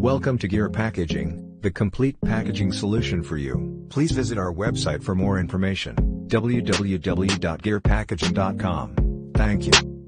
Welcome to Gear Packaging, the complete packaging solution for you. Please visit our website for more information, www.gearpackaging.com. Thank you.